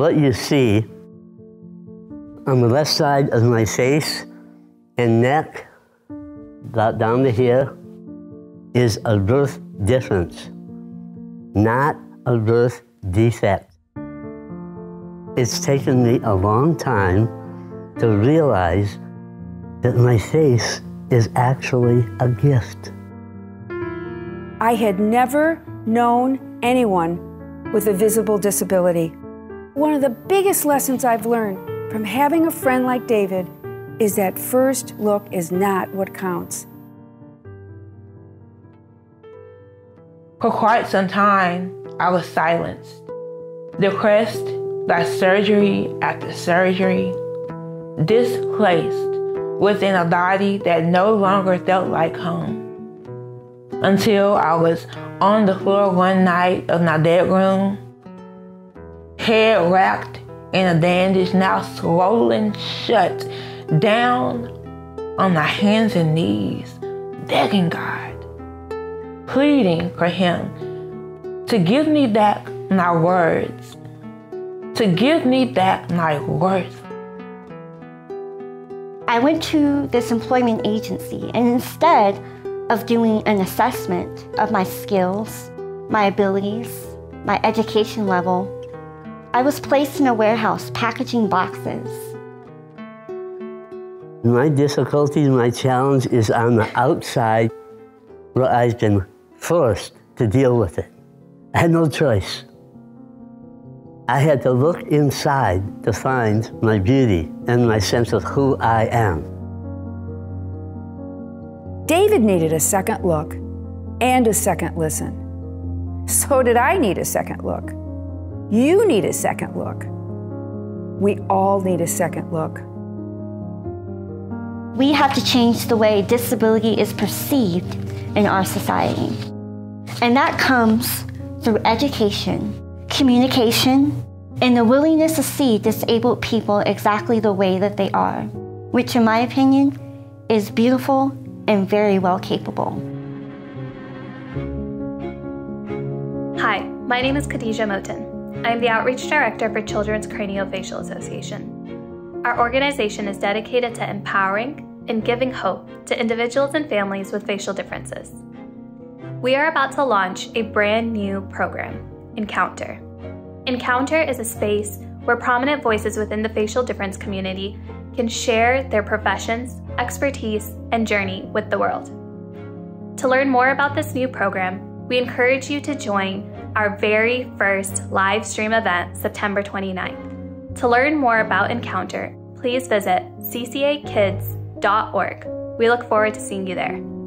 what you see on the left side of my face and neck, down to here, is a birth difference, not a birth defect. It's taken me a long time to realize that my face is actually a gift. I had never known anyone with a visible disability. One of the biggest lessons I've learned from having a friend like David is that first look is not what counts. For quite some time, I was silenced, depressed by surgery after surgery, displaced within a body that no longer felt like home. Until I was on the floor one night of my bedroom, head wrapped in a bandage now swollen shut, down on my hands and knees, begging God, pleading for Him to give me back my words, to give me back my worth. I went to this employment agency and instead of doing an assessment of my skills, my abilities, my education level, I was placed in a warehouse packaging boxes. My difficulty, my challenge is on the outside where I've been forced to deal with it. I had no choice. I had to look inside to find my beauty and my sense of who I am. David needed a second look and a second listen. So did I need a second look. You need a second look. We all need a second look. We have to change the way disability is perceived in our society. And that comes through education, communication, and the willingness to see disabled people exactly the way that they are, which, in my opinion, is beautiful and very well capable. Hi, my name is Khadija Moten. I am the Outreach Director for Children's Craniofacial Association. Our organization is dedicated to empowering and giving hope to individuals and families with facial differences. We are about to launch a brand new program, Encounter. Encounter is a space where prominent voices within the facial difference community can share their professions, expertise, and journey with the world. To learn more about this new program, we encourage you to join our very first live stream event September 29th. To learn more about Encounter, please visit ccakids.org. We look forward to seeing you there.